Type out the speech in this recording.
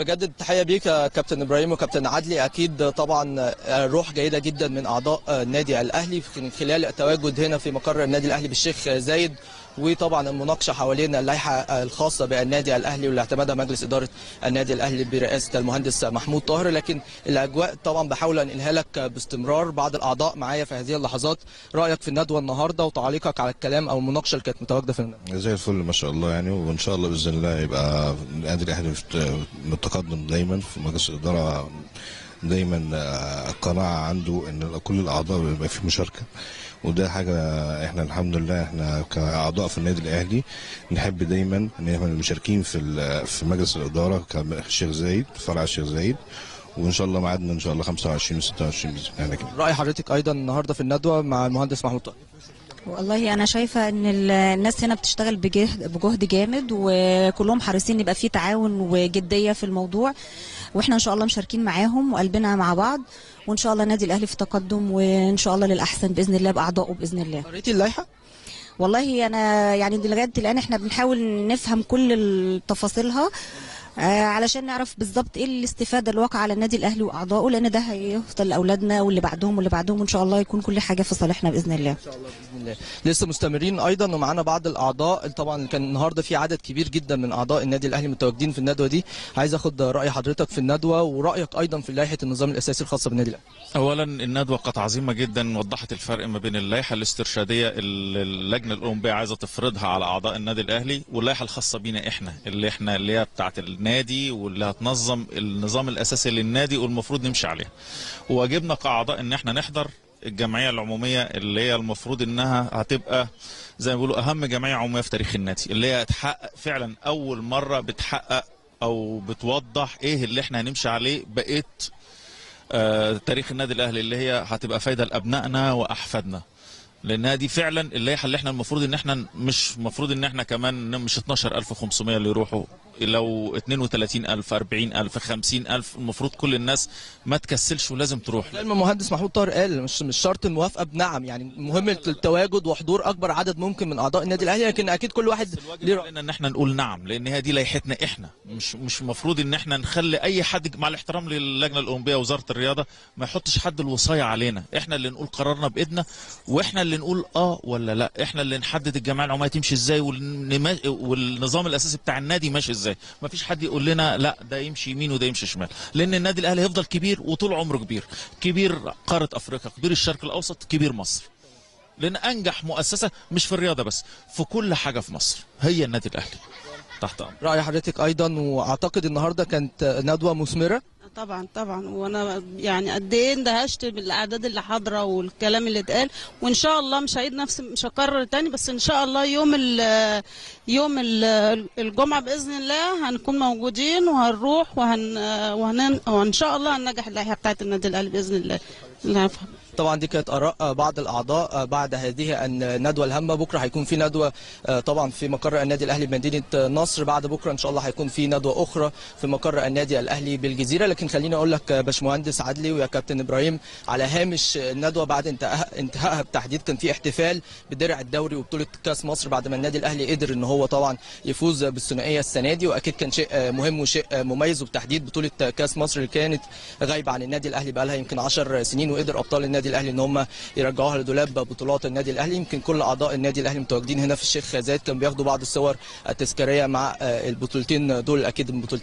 بجدد التحية بيك كابتن إبراهيم وكابتن عدلي. أكيد طبعا روح جيدة جدا من أعضاء النادي الأهلي من خلال التواجد هنا في مقر النادي الأهلي بالشيخ زايد وطبعا المناقشة حوالين اللائحة الخاصة بالنادي الأهلي واللي اعتمدها مجلس إدارة النادي الأهلي برئاسة المهندس محمود طاهر. لكن الأجواء طبعا بحاول انقلها لك باستمرار بعض الأعضاء معايا في هذه اللحظات. رأيك في الندوة النهارده وتعليقك على الكلام أو المناقشة اللي كانت متواجدة في الندوه زي الفل ما شاء الله يعني وإن شاء الله بإذن الله يبقى النادي الأهلي متقدم دايما في مجلس الإدارة دايما القناعة عنده إن كل الأعضاء بيبقى في مشاركة. وده حاجة إحنا الحمد لله إحنا كأعضاء في النادي الأهلي نحب دايما إن إحنا المشاركين في في مجلس الإدارة كالشيخ زايد فرع الشيخ زايد. وإن شاء الله ميعادنا إن شاء الله 25 و26 بإذن الله. رأي حضرتك أيضا النهارده في الندوة مع المهندس محمود طاهر والله أنا شايفة إن الناس هنا بتشتغل بجهد بجهد جامد وكلهم حريصين يبقى في تعاون وجدية في الموضوع وإحنا إن شاء الله مشاركين معاهم وقلبنا مع بعض وإن شاء الله النادي الأهلي في تقدم وإن شاء الله للأحسن بإذن الله بأعضائه بإذن الله. قريتي اللائحة؟ والله أنا يعني لغاية الآن إحنا بنحاول نفهم كل تفاصيلها علشان نعرف بالظبط إيه الاستفادة اللي واقعه على النادي الأهلي وأعضائه لأن ده هيفضل لأولادنا واللي بعدهم واللي بعدهم وإن شاء الله يكون كل حاجة في صالحنا بإذن الله. إن شاء الله بإذن الله. لسه مستمرين أيضا ومعانا بعض الأعضاء طبعا كان النهارده في عدد كبير جدا من أعضاء النادي الأهلي متواجدين في الندوة دي عايز أخد رأي حضرتك في الندوة ورأيك أيضا في لائحة النظام الأساسي الخاصه بالنادي الأهلي. اولا الندوة كانت عظيمة جدا وضحت الفرق ما بين اللائحة الاسترشادية اللي اللجنة الأولمبية عايزة تفرضها على أعضاء النادي الأهلي واللائحة الخاصة بينا إحنا اللي إحنا اللي هي بتاعه النادي واللي هتنظم النظام الأساسي للنادي والمفروض نمشي عليها وواجبنا كأعضاء إن إحنا نحضر الجمعية العمومية اللي هي المفروض إنها هتبقى زي ما بيقولوا أهم جمعية عمومية في تاريخ النادي اللي هي هتحقق فعلا أول مرة بتحقق أو بتوضح إيه اللي إحنا هنمشي عليه بقيه آه تاريخ النادي الأهلي اللي هي هتبقى فايدة لأبنائنا وأحفادنا. لانها دي فعلا اللائحة اللي إحنا المفروض إن إحنا مش المفروض إن إحنا كمان مش 12500 اللي يروحوا. لو 32000 40000 50000 المفروض كل الناس ما تكسلش ولازم تروح. زي ما المهندس محمود طاهر قال مش مش شرط الموافقة بنعم يعني مهم التواجد وحضور أكبر عدد ممكن من أعضاء النادي الأهلي لكن أكيد كل واحد ليه رأي. إن إحنا نقول نعم لأن هي دي لائحتنا إحنا. مش مش المفروض إن إحنا نخلي أي حد مع الاحترام للجنة الأولمبية ووزارة الرياضة ما يحطش حد الوصاية علينا. إحنا اللي نقول قرارنا بإيدنا وإحنا اللي نقول آه ولا لأ؟ إحنا اللي نحدد الجمعيه العمومية تمشي إزاي والنظام الأساسي بتاع النادي ماشي إزاي. ما فيش حد يقول لنا لأ ده يمشي يمين وده يمشي شمال. لأن النادي الأهلي هيفضل كبير وطول عمره كبير. كبير قارة أفريقيا كبير الشرق الأوسط كبير مصر. لأن أنجح مؤسسة مش في الرياضة بس في كل حاجة في مصر هي النادي الأهلي. تحت أمر رأي حضرتك أيضا وأعتقد النهارده كانت ندوة مثمرة. طبعا طبعا. وأنا يعني قد إيه اندهشت بالأعداد اللي حاضرة والكلام اللي اتقال. وإن شاء الله مش هعيد نفس مش هكرر تاني بس إن شاء الله يوم ال يوم ال الجمعة بإذن الله هنكون موجودين وهنروح وهن وهن وإن شاء الله هننجح اللائحه بتاعت النادي الأهلي بإذن الله. نفهم طبعا دي كانت آراء بعض الأعضاء بعد هذه الندوه الهامه بكرة هيكون في ندوة طبعا في مقر النادي الأهلي بمدينة نصر. بعد بكرة إن شاء الله هيكون في ندوة أخرى في مقر النادي الأهلي بالجزيرة. لكن خليني أقول لك باشمهندس عدلي ويا كابتن إبراهيم على هامش الندوه بعد انتهائها بالتحديد كان في احتفال بدرع الدوري وبطولة كأس مصر بعد ما النادي الأهلي قدر إن هو طبعا يفوز بالثنائية السنة دي. وأكيد كان شيء مهم وشيء مميز. وبالتحديد بطولة كأس مصر اللي كانت غايبة عن النادي الأهلي بقى لها يمكن 10 سنين وقدر أبطال النادي الأهلي إن هم يرجعوها لدولاب بطولات النادي الأهلي. يمكن كل أعضاء النادي الأهلي متواجدين هنا في الشيخ زايد. كانوا بياخدوا بعض الصور التذكارية مع البطولتين دول. أكيد البطولتين